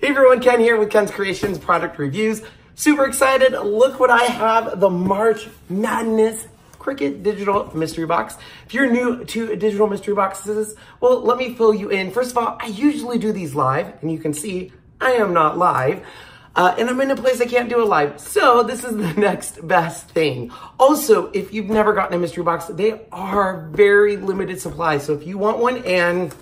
Hey everyone, Ken here with Ken's Kreations Product Reviews. Super excited. Look what I have, the March Madness Cricut Digital Mystery Box. If you're new to digital mystery boxes, well, let me fill you in. First of all, I usually do these live, and you can see I am not live. Uh, and I'm in a place I can't do it live. So this is the next best thing. Also, if you've never gotten a mystery box, they are very limited supply. So if you want one and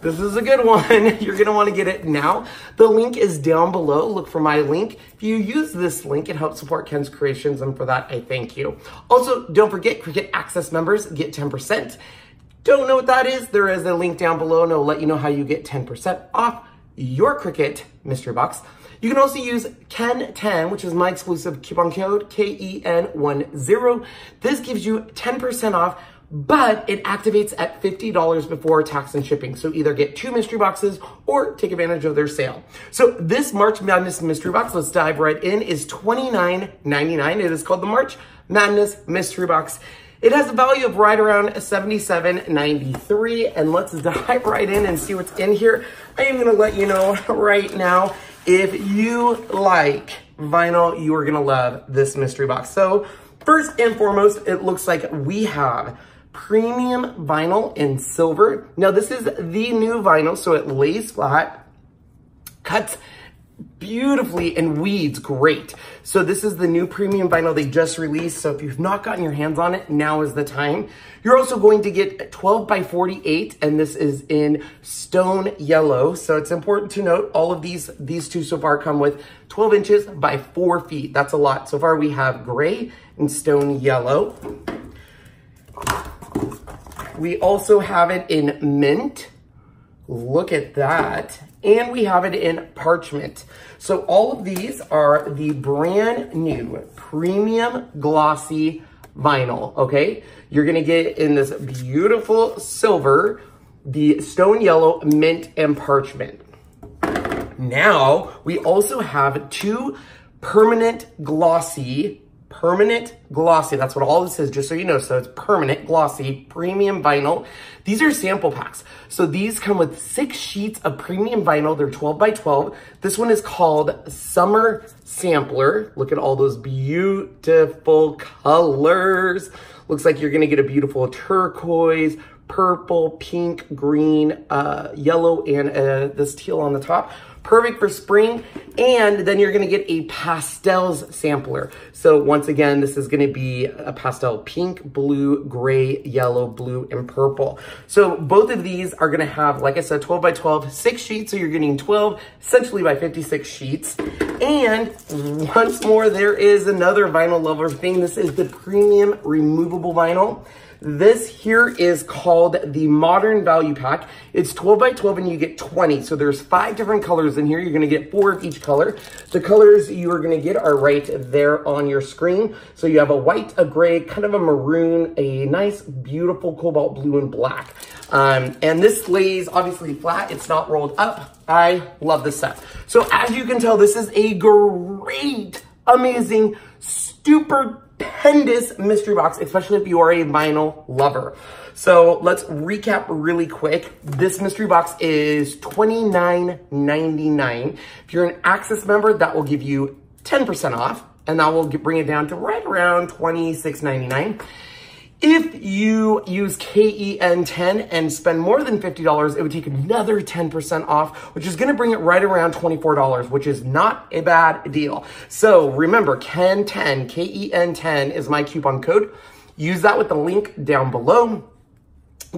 this is a good one. You're gonna wanna get it now. The link is down below. Look for my link. If you use this link, it helps support Ken's Kreations, and for that, I thank you. Also, don't forget, Cricut Access members get 10%. Don't know what that is? There is a link down below, and it'll let you know how you get 10% off your Cricut mystery box. You can also use KEN10, which is my exclusive coupon code, K-E-N-1-0. This gives you 10% off but it activates at $50 before tax and shipping. So either get two mystery boxes or take advantage of their sale. So this March Madness mystery box, let's dive right in, is $29.99. It is called the March Madness mystery box. It has a value of right around $77.93. And let's dive right in and see what's in here. I am gonna let you know right now, if you like vinyl, you are gonna love this mystery box. So first and foremost, it looks like we have premium vinyl in silver. Now this is the new vinyl, so it lays flat, cuts beautifully and weeds great. So this is the new premium vinyl they just released. So if you've not gotten your hands on it, now is the time. You're also going to get 12 by 48 and this is in stone yellow. So it's important to note all of these, these two so far come with 12 inches by four feet. That's a lot. So far we have gray and stone yellow. We also have it in mint. Look at that. And we have it in parchment. So all of these are the brand new premium glossy vinyl, okay? You're gonna get in this beautiful silver, the stone yellow, mint, and parchment. Now, we also have two permanent glossy permanent glossy. That's what all this is, just so you know. So it's permanent glossy premium vinyl. These are sample packs. So these come with six sheets of premium vinyl. They're 12 by 12. This one is called Summer Sampler. Look at all those beautiful colors. Looks like you're gonna get a beautiful turquoise, purple, pink, green, uh, yellow, and uh, this teal on the top perfect for spring. And then you're gonna get a pastels sampler. So once again, this is gonna be a pastel pink, blue, gray, yellow, blue, and purple. So both of these are gonna have, like I said, 12 by 12, six sheets. So you're getting 12, essentially by 56 sheets. And once more, there is another vinyl lover thing. This is the premium removable vinyl. This here is called the Modern Value Pack. It's 12 by 12 and you get 20. So there's five different colors in here. You're gonna get four of each color. The colors you are gonna get are right there on your screen. So you have a white, a gray, kind of a maroon, a nice, beautiful cobalt blue and black. Um, and this lays obviously flat. It's not rolled up. I love this set. So as you can tell, this is a great, amazing, super stupendous mystery box, especially if you are a vinyl lover. So let's recap really quick. This mystery box is $29.99. If you're an Access member, that will give you 10% off, and that will bring it down to right around $26.99. If you use KEN10 and spend more than $50, it would take another 10% off, which is gonna bring it right around $24, which is not a bad deal. So remember, KEN10, K-E-N-10 is my coupon code. Use that with the link down below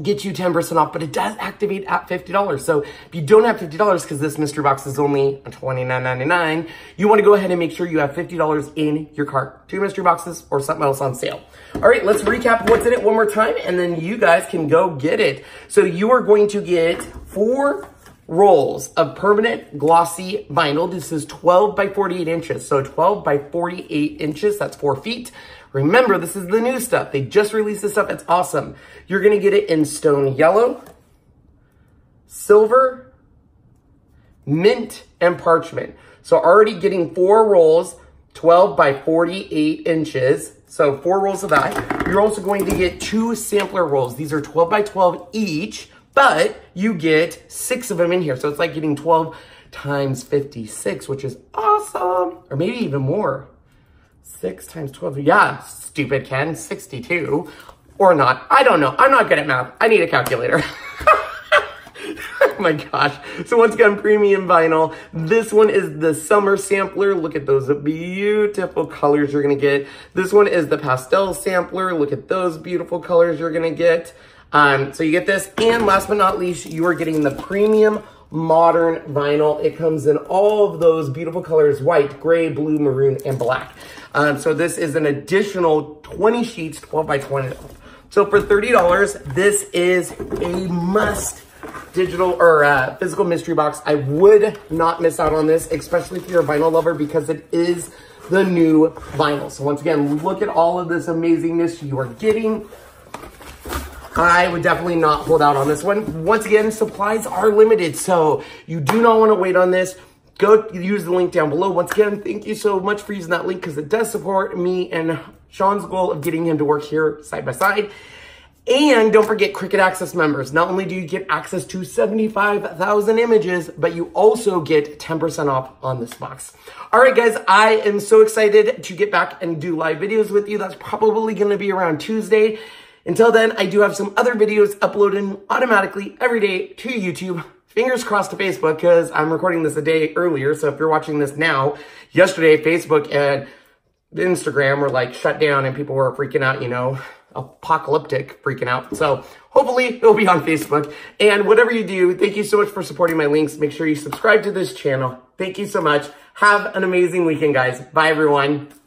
get you 10% off, but it does activate at $50. So if you don't have $50, because this mystery box is only $29.99, you want to go ahead and make sure you have $50 in your cart. Two mystery boxes or something else on sale. All right, let's recap what's in it one more time, and then you guys can go get it. So you are going to get four rolls of permanent glossy vinyl. This is 12 by 48 inches. So 12 by 48 inches, that's four feet. Remember, this is the new stuff. They just released this stuff. It's awesome. You're going to get it in stone yellow, silver, mint, and parchment. So already getting four rolls, 12 by 48 inches. So four rolls of that. You're also going to get two sampler rolls. These are 12 by 12 each, but you get six of them in here. So it's like getting 12 times 56, which is awesome. Or maybe even more. 6 times 12. Yeah, stupid Ken. 62. Or not. I don't know. I'm not good at math. I need a calculator. oh my gosh. So once again, premium vinyl. This one is the summer sampler. Look at those beautiful colors you're going to get. This one is the pastel sampler. Look at those beautiful colors you're going to get. Um, so you get this. And last but not least, you are getting the premium modern vinyl. It comes in all of those beautiful colors, white, gray, blue, maroon, and black. Um, so this is an additional 20 sheets, 12 by 20. So for $30, this is a must digital or uh, physical mystery box. I would not miss out on this, especially if you're a vinyl lover because it is the new vinyl. So once again, look at all of this amazingness you are getting. I would definitely not hold out on this one. Once again, supplies are limited, so you do not want to wait on this. Go use the link down below. Once again, thank you so much for using that link because it does support me and Sean's goal of getting him to work here side by side. And don't forget Cricut Access members. Not only do you get access to 75,000 images, but you also get 10% off on this box. All right, guys, I am so excited to get back and do live videos with you. That's probably going to be around Tuesday. Until then, I do have some other videos uploading automatically every day to YouTube. Fingers crossed to Facebook because I'm recording this a day earlier. So if you're watching this now, yesterday, Facebook and Instagram were like shut down and people were freaking out, you know, apocalyptic freaking out. So hopefully it'll be on Facebook. And whatever you do, thank you so much for supporting my links. Make sure you subscribe to this channel. Thank you so much. Have an amazing weekend, guys. Bye, everyone.